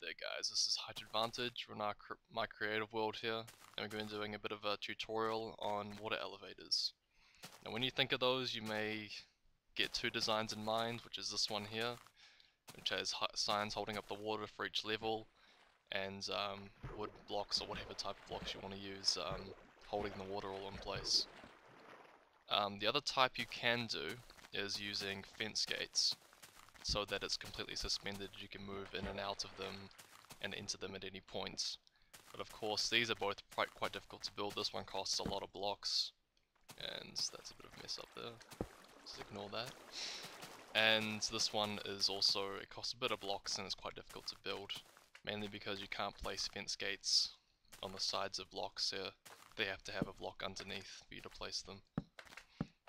There guys, this is Height Advantage, we're in our, my creative world here, and we're going to be doing a bit of a tutorial on water elevators. Now when you think of those, you may get two designs in mind, which is this one here, which has signs holding up the water for each level, and um, wood blocks or whatever type of blocks you want to use um, holding the water all in place. Um, the other type you can do is using fence gates so that it's completely suspended. You can move in and out of them and into them at any point. But of course, these are both quite, quite difficult to build. This one costs a lot of blocks, and that's a bit of a mess up there. Just ignore that. And this one is also, it costs a bit of blocks and it's quite difficult to build, mainly because you can't place fence gates on the sides of blocks here. They have to have a block underneath for you to place them.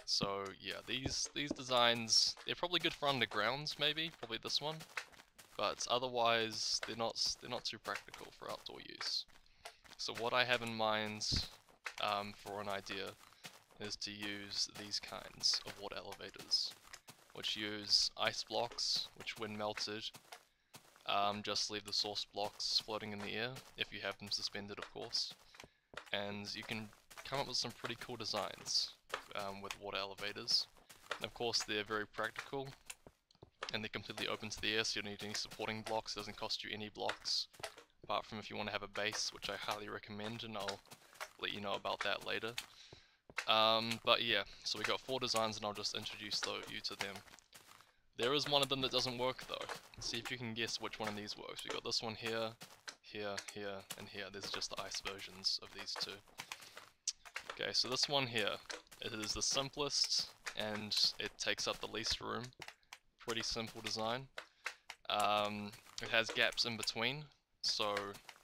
So yeah, these these designs they're probably good for undergrounds, maybe probably this one, but otherwise they're not they're not too practical for outdoor use. So what I have in mind um, for an idea is to use these kinds of water elevators, which use ice blocks, which when melted, um, just leave the source blocks floating in the air, if you have them suspended of course, and you can come up with some pretty cool designs um, with water elevators. And of course they're very practical and they're completely open to the air so you don't need any supporting blocks, it doesn't cost you any blocks apart from if you want to have a base which I highly recommend and I'll let you know about that later. Um, but yeah, so we got four designs and I'll just introduce you to them. There is one of them that doesn't work though. see if you can guess which one of these works. We got this one here, here, here, and here. These are just the ice versions of these two. Okay, so this one here, it is the simplest and it takes up the least room. Pretty simple design. Um, it has gaps in between, so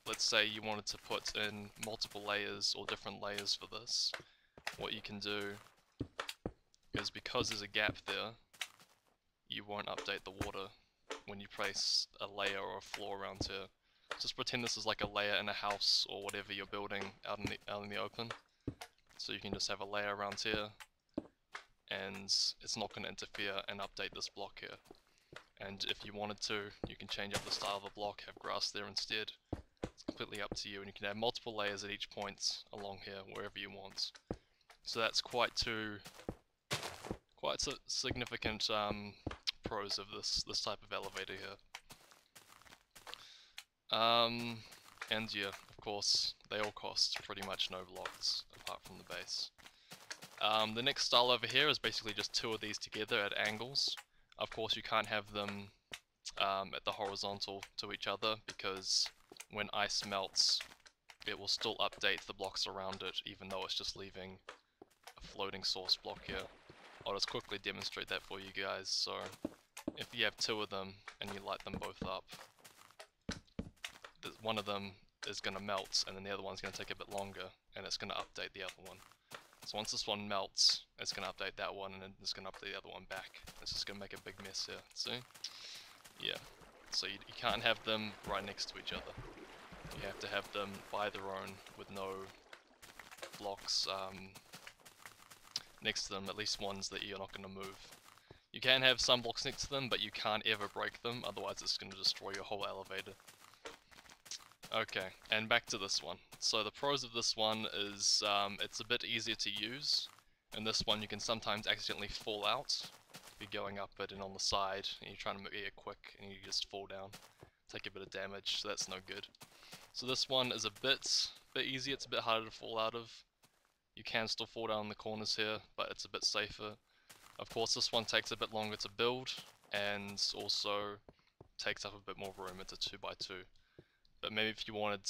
let's say you wanted to put in multiple layers or different layers for this. What you can do is because there's a gap there, you won't update the water when you place a layer or a floor around here. Just pretend this is like a layer in a house or whatever you're building out in the, out in the open. So you can just have a layer around here and it's not going to interfere and update this block here. And if you wanted to, you can change up the style of the block, have grass there instead. It's completely up to you and you can have multiple layers at each point along here, wherever you want. So that's quite two, quite a significant um, pros of this, this type of elevator here. Um, and yeah, of course, they all cost pretty much no blocks apart from the base. Um, the next style over here is basically just two of these together at angles. Of course you can't have them um, at the horizontal to each other because when ice melts it will still update the blocks around it even though it's just leaving a floating source block here. I'll just quickly demonstrate that for you guys. So if you have two of them and you light them both up, one of them is going to melt and then the other one's going to take a bit longer and it's going to update the other one. So once this one melts, it's going to update that one and then it's going to update the other one back. It's just going to make a big mess here, see? Yeah, so you, you can't have them right next to each other. You have to have them by their own with no blocks um, next to them, at least ones that you're not going to move. You can have some blocks next to them, but you can't ever break them, otherwise it's going to destroy your whole elevator. Okay, and back to this one. So the pros of this one is um, it's a bit easier to use. In this one you can sometimes accidentally fall out. You're going up it and on the side and you're trying to move it quick and you just fall down. Take a bit of damage, so that's no good. So this one is a bit, bit easier, it's a bit harder to fall out of. You can still fall down the corners here, but it's a bit safer. Of course this one takes a bit longer to build and also takes up a bit more room, it's a 2x2. But maybe if you wanted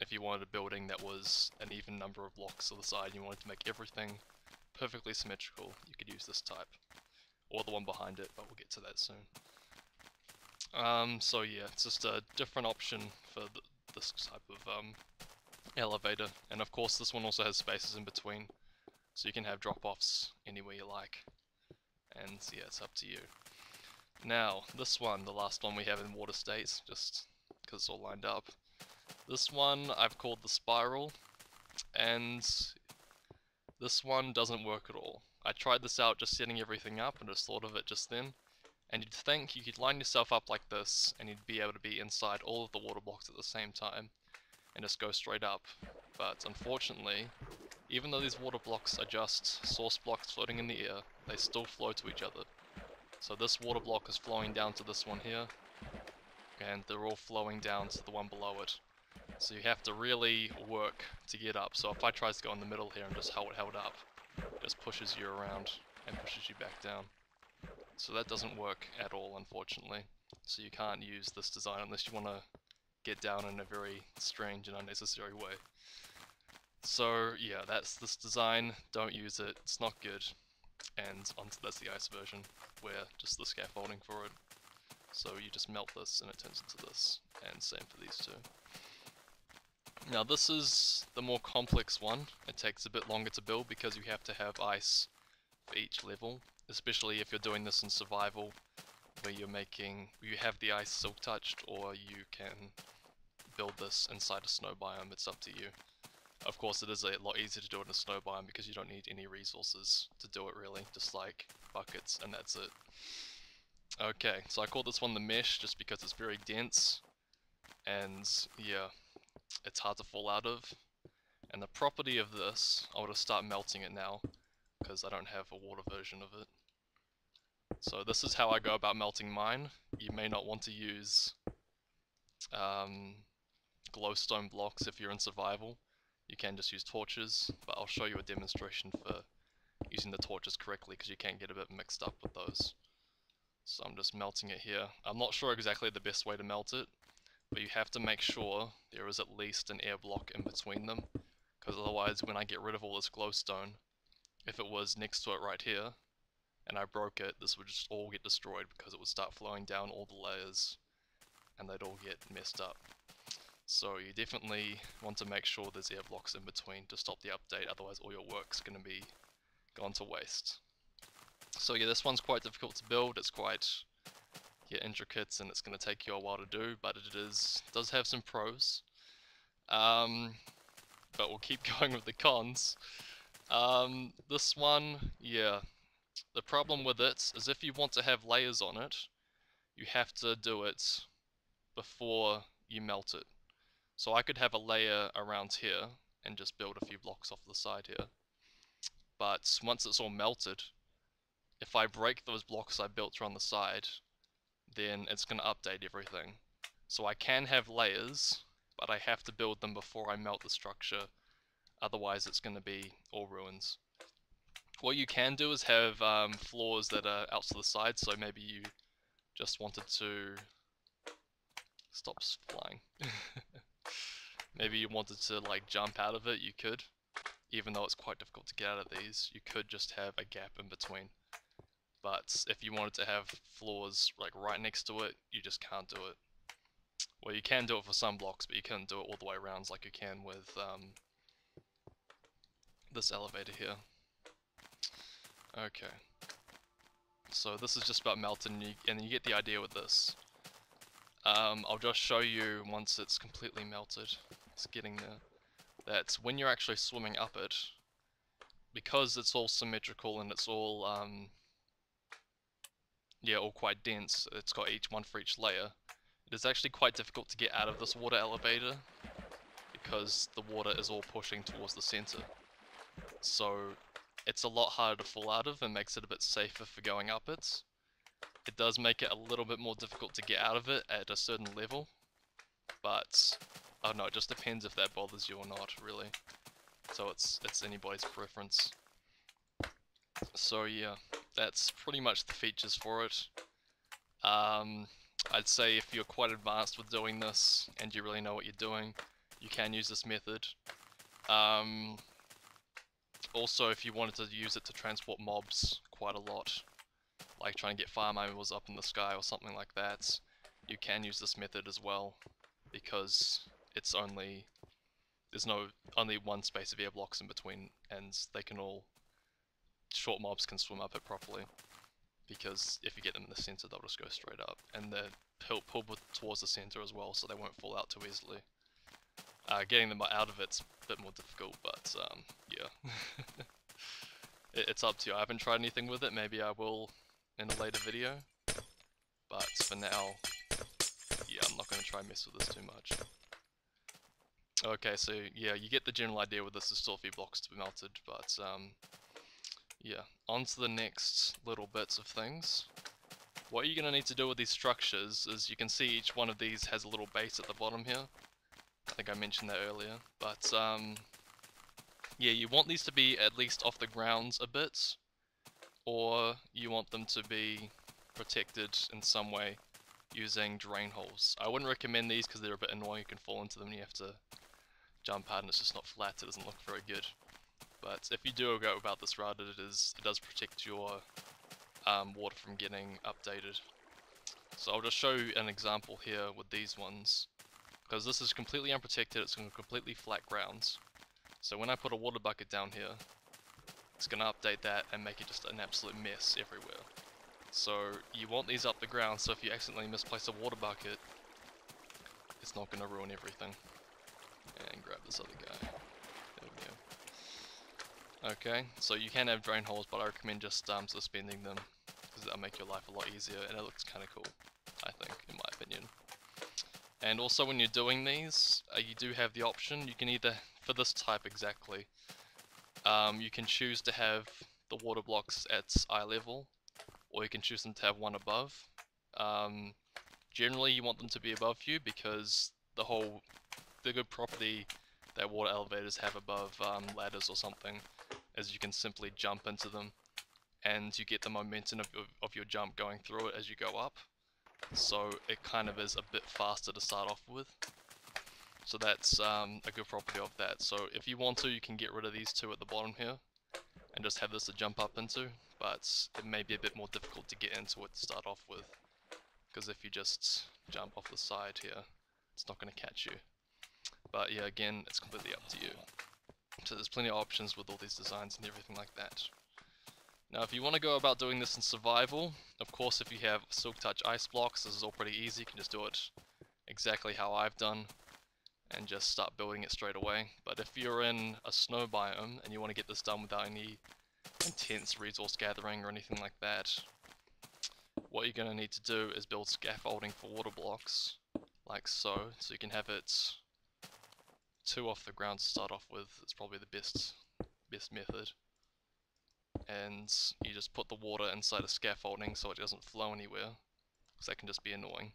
if you wanted a building that was an even number of blocks to the side and you wanted to make everything perfectly symmetrical, you could use this type. Or the one behind it, but we'll get to that soon. Um, so yeah, it's just a different option for the, this type of um, elevator. And of course this one also has spaces in between, so you can have drop-offs anywhere you like. And yeah, it's up to you. Now, this one, the last one we have in Water States, just because it's all lined up. This one I've called the Spiral, and this one doesn't work at all. I tried this out just setting everything up and just thought of it just then, And you'd think you could line yourself up like this, and you'd be able to be inside all of the water blocks at the same time, and just go straight up. But unfortunately, even though these water blocks are just source blocks floating in the air, they still flow to each other. So this water block is flowing down to this one here, and they're all flowing down to the one below it. So you have to really work to get up. So if I try to go in the middle here and just hold it held up, it just pushes you around and pushes you back down. So that doesn't work at all, unfortunately. So you can't use this design unless you want to get down in a very strange and unnecessary way. So yeah, that's this design. Don't use it. It's not good. And onto that's the ice version, where just the scaffolding for it. So you just melt this and it turns into this, and same for these two. Now this is the more complex one. It takes a bit longer to build because you have to have ice for each level, especially if you're doing this in survival, where you're making, you have the ice silk touched, or you can build this inside a snow biome, it's up to you. Of course it is a lot easier to do it in a snow biome because you don't need any resources to do it really, just like buckets and that's it. Okay, so I call this one the mesh just because it's very dense and yeah, it's hard to fall out of. And the property of this, I'll just start melting it now because I don't have a water version of it. So this is how I go about melting mine. You may not want to use um, glowstone blocks if you're in survival. You can just use torches, but I'll show you a demonstration for using the torches correctly because you can get a bit mixed up with those. So I'm just melting it here. I'm not sure exactly the best way to melt it, but you have to make sure there is at least an air block in between them, because otherwise when I get rid of all this glowstone, if it was next to it right here, and I broke it, this would just all get destroyed because it would start flowing down all the layers, and they'd all get messed up. So you definitely want to make sure there's air blocks in between to stop the update, otherwise all your work's going to be gone to waste. So yeah, this one's quite difficult to build, it's quite yeah, intricate and it's going to take you a while to do, but it is does have some pros. Um, but we'll keep going with the cons. Um, this one, yeah, the problem with it is if you want to have layers on it, you have to do it before you melt it. So I could have a layer around here and just build a few blocks off the side here. But once it's all melted, if I break those blocks I built around the side, then it's going to update everything. So I can have layers, but I have to build them before I melt the structure, otherwise it's going to be all ruins. What you can do is have um, floors that are out to the side, so maybe you just wanted to... Stop flying. maybe you wanted to like jump out of it, you could. Even though it's quite difficult to get out of these, you could just have a gap in between. But if you wanted to have floors like right next to it, you just can't do it. Well, you can do it for some blocks, but you can't do it all the way around like you can with um, this elevator here. Okay. So this is just about melting, and you, and you get the idea with this. Um, I'll just show you once it's completely melted. It's getting there. That when you're actually swimming up it, because it's all symmetrical and it's all, um, yeah, all quite dense, it's got each one for each layer, it is actually quite difficult to get out of this water elevator because the water is all pushing towards the center. So it's a lot harder to fall out of and makes it a bit safer for going up it. It does make it a little bit more difficult to get out of it at a certain level, but I don't know, it just depends if that bothers you or not, really. So it's it's anybody's preference. So yeah, that's pretty much the features for it. Um, I'd say if you're quite advanced with doing this and you really know what you're doing, you can use this method. Um, also, if you wanted to use it to transport mobs quite a lot, like trying to get farm animals up in the sky or something like that, you can use this method as well, because it's only, there's no, only one space of air blocks in between, and they can all, short mobs can swim up it properly, because if you get them in the center, they'll just go straight up, and they're pulled, pulled towards the center as well, so they won't fall out too easily. Uh, getting them out of it's a bit more difficult, but um, yeah. it, it's up to you. I haven't tried anything with it, maybe I will in a later video. but for now, yeah, I'm not going to try and mess with this too much. Okay, so yeah, you get the general idea with this is still a few blocks to be melted, but um, yeah, on to the next little bits of things. What you're going to need to do with these structures is you can see each one of these has a little base at the bottom here. I think I mentioned that earlier, but um, yeah, you want these to be at least off the grounds a bit, or you want them to be protected in some way using drain holes. I wouldn't recommend these because they're a bit annoying, you can fall into them and you have to jump out and it's just not flat, it doesn't look very good. But if you do go about this route, it is it does protect your um, water from getting updated. So I'll just show you an example here with these ones. Because this is completely unprotected, it's on completely flat grounds. So when I put a water bucket down here, it's going to update that and make it just an absolute mess everywhere. So you want these up the ground, so if you accidentally misplace a water bucket, it's not going to ruin everything. And grab this other guy. Okay, so you can have drain holes, but I recommend just um, suspending them, because that'll make your life a lot easier, and it looks kind of cool, I think, in my opinion. And also when you're doing these, uh, you do have the option, you can either, for this type exactly, um, you can choose to have the water blocks at eye level, or you can choose them to have one above. Um, generally you want them to be above you because the whole, the good property that water elevators have above um, ladders or something is you can simply jump into them and you get the momentum of, of, of your jump going through it as you go up so it kind of is a bit faster to start off with. So that's um, a good property of that. So if you want to, you can get rid of these two at the bottom here, and just have this to jump up into, but it may be a bit more difficult to get into it to start off with, because if you just jump off the side here, it's not going to catch you. But yeah, again, it's completely up to you. So there's plenty of options with all these designs and everything like that. Now if you want to go about doing this in survival, of course if you have Silk Touch ice blocks, this is all pretty easy, you can just do it exactly how I've done and just start building it straight away. But if you're in a snow biome and you want to get this done without any intense resource gathering or anything like that, what you're going to need to do is build scaffolding for water blocks, like so, so you can have it two off the ground to start off with, it's probably the best, best method and you just put the water inside a scaffolding so it doesn't flow anywhere, because that can just be annoying.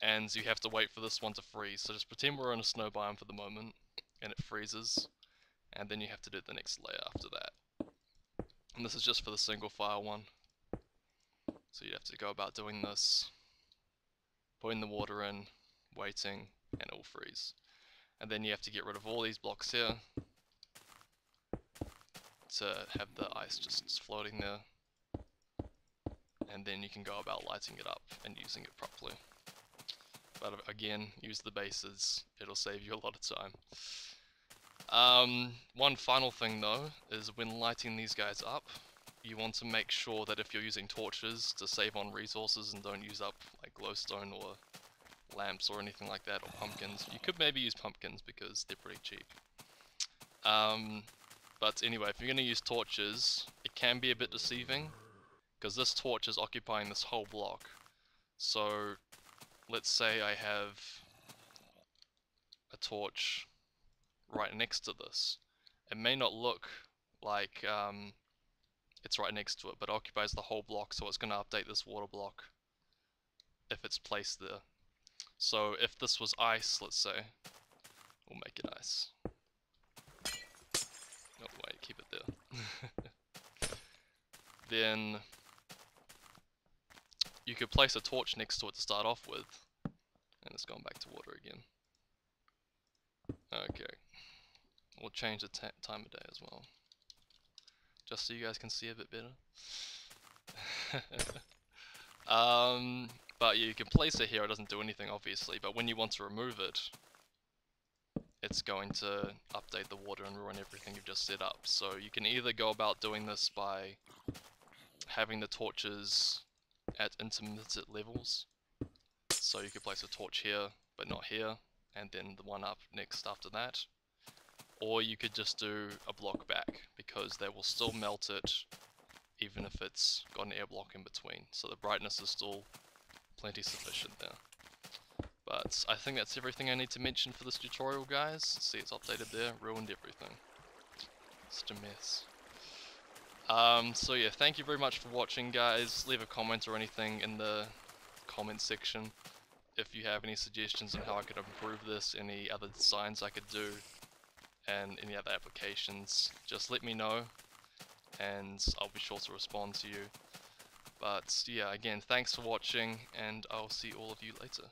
And you have to wait for this one to freeze, so just pretend we're in a snow biome for the moment, and it freezes, and then you have to do the next layer after that. And this is just for the single file one. So you have to go about doing this, putting the water in, waiting, and it will freeze. And then you have to get rid of all these blocks here, to have the ice just floating there. And then you can go about lighting it up and using it properly. But again, use the bases, it'll save you a lot of time. Um, one final thing though, is when lighting these guys up, you want to make sure that if you're using torches to save on resources and don't use up like glowstone or lamps or anything like that, or pumpkins. You could maybe use pumpkins because they're pretty cheap. Um, but anyway, if you're going to use torches, it can be a bit deceiving, because this torch is occupying this whole block. So, let's say I have a torch right next to this. It may not look like um, it's right next to it, but it occupies the whole block, so it's going to update this water block if it's placed there. So if this was ice, let's say, we'll make it ice. No, wait, keep it there. then you could place a torch next to it to start off with. And it's gone back to water again. Okay. We'll change the time of day as well. Just so you guys can see a bit better. um, but you can place it here, it doesn't do anything obviously, but when you want to remove it, it's going to update the water and ruin everything you've just set up. So you can either go about doing this by having the torches at intermittent levels. So you could place a torch here, but not here, and then the one up next after that. Or you could just do a block back, because they will still melt it even if it's got an air block in between. So the brightness is still plenty sufficient there. But I think that's everything I need to mention for this tutorial guys. See it's updated there, ruined everything. Just a mess. Um, so yeah, thank you very much for watching guys. Leave a comment or anything in the comment section if you have any suggestions on how I could improve this, any other designs I could do, and any other applications. Just let me know and I'll be sure to respond to you. But yeah, again, thanks for watching and I'll see all of you later.